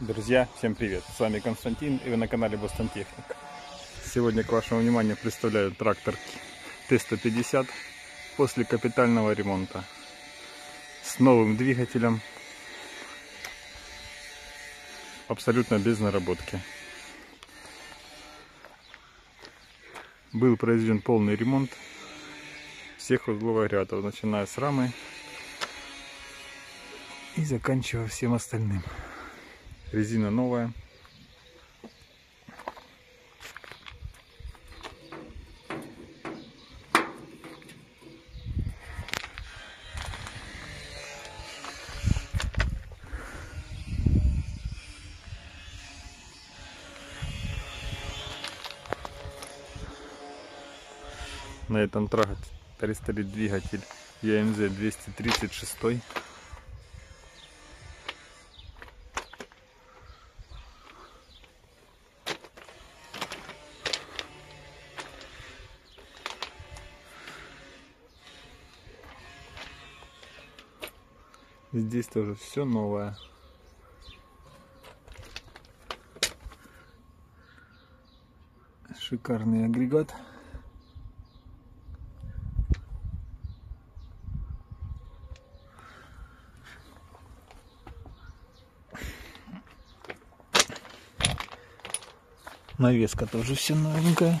Друзья, всем привет! С вами Константин и вы на канале Бостон Техник. Сегодня к вашему вниманию представляю трактор Т-150 после капитального ремонта с новым двигателем, абсолютно без наработки. Был произведен полный ремонт всех узлов агрегатов, начиная с рамы и заканчивая всем остальным. Резина новая. На этом тракторе стоит двигатель EMZ 236 Здесь тоже все новое. Шикарный агрегат. Навеска тоже все новенькая.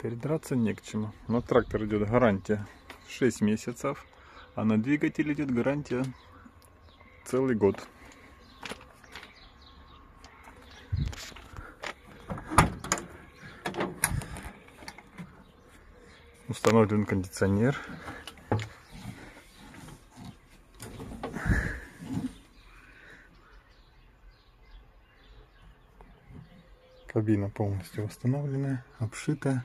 Придраться не к чему. На трактор идет гарантия 6 месяцев, а на двигатель идет гарантия целый год. Установлен кондиционер. Кабина полностью восстановленная, обшитая.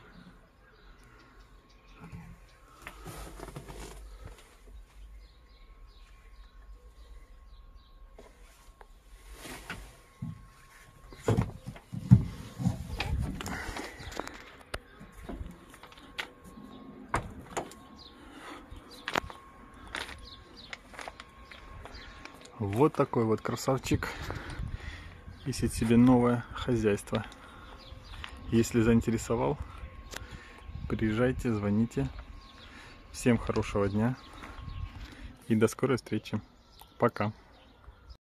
Вот такой вот красавчик ищет себе новое хозяйство. Если заинтересовал, приезжайте, звоните. Всем хорошего дня и до скорой встречи. Пока.